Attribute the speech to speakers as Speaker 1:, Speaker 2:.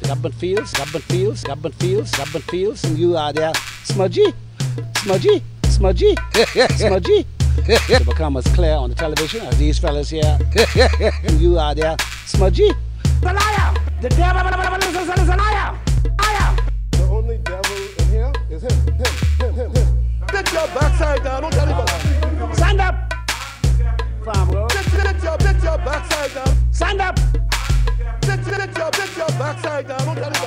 Speaker 1: The government feels, government feels, government feels, government feels, and you are there smudgy, smudgy, smudgy, smudgy. to become as clear on the television as these fellas here. and you are there smudgy. The liar! The devil is a liar! Liar!
Speaker 2: The only devil in here is him, him, him, him, him. Get your backside down, don't tell anybody.
Speaker 1: Stand up! Farm road.
Speaker 2: Get, get your, get your backside down.
Speaker 1: Stand up!
Speaker 2: Backside down, don't tell anybody.